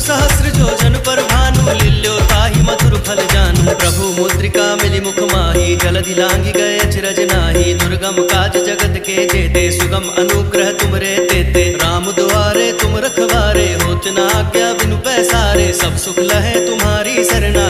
सहस्र जोजन पर भानु लिल्यो ताही मधुर फल जानु। प्रभु मुद्रिका मिली मुख माही, जल लांगी गए चिरज नाही। दुर्गम काज जगत के जेते, सुगम अनुग्रह तुमरे देते। राम दुआरे तुम रखवारे होत ना क्या बिनु पैसारे। सब सुख लहे तुम्हारी शरण।